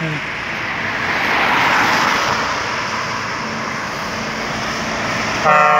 Hmm. Uh...